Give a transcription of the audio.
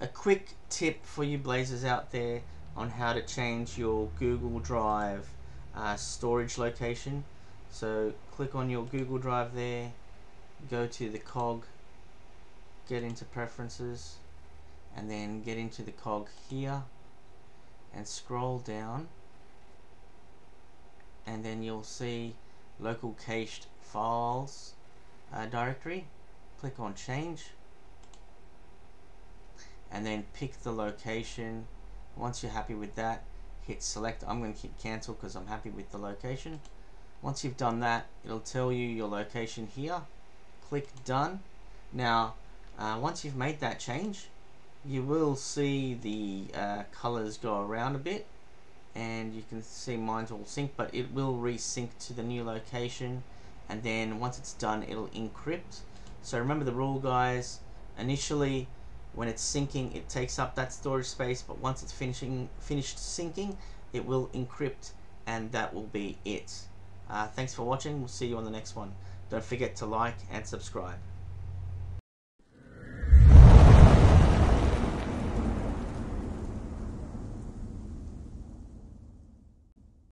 a quick tip for you blazers out there on how to change your Google Drive uh, storage location. So click on your Google Drive there, go to the cog, get into preferences, and then get into the cog here and scroll down and then you'll see local cached files uh, directory click on change and then pick the location. Once you're happy with that hit select. I'm going to hit cancel because I'm happy with the location. Once you've done that it'll tell you your location here. Click done. Now uh, once you've made that change you will see the uh, colors go around a bit and you can see mine's all synced but it will resync to the new location and then once it's done it'll encrypt. So remember the rule guys. Initially when it's syncing it takes up that storage space but once it's finishing finished syncing it will encrypt and that will be it. Uh, thanks for watching. We'll see you on the next one. Don't forget to like and subscribe